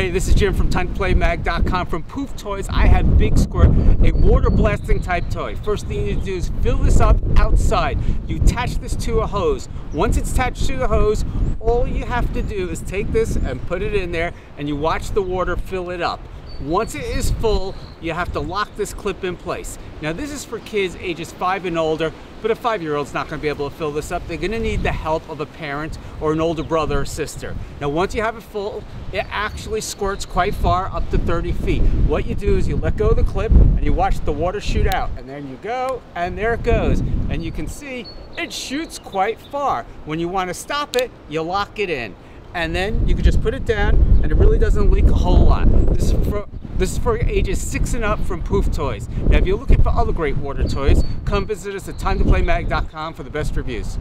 Hey, this is Jim from TimeToPlayMag.com. From Poof Toys, I have Big Squirt, a water blasting type toy. First thing you do is fill this up outside. You attach this to a hose. Once it's attached to the hose, all you have to do is take this and put it in there and you watch the water fill it up. Once it is full, you have to lock this clip in place. Now this is for kids ages five and older, but a five-year-old's not gonna be able to fill this up. They're gonna need the help of a parent or an older brother or sister. Now once you have it full, it actually squirts quite far, up to 30 feet. What you do is you let go of the clip and you watch the water shoot out. And then you go, and there it goes. And you can see it shoots quite far. When you wanna stop it, you lock it in and then you can just put it down and it really doesn't leak a whole lot. This is for this is for ages six and up from Poof Toys. Now if you're looking for other great water toys, come visit us at timetoplaymag.com for the best reviews.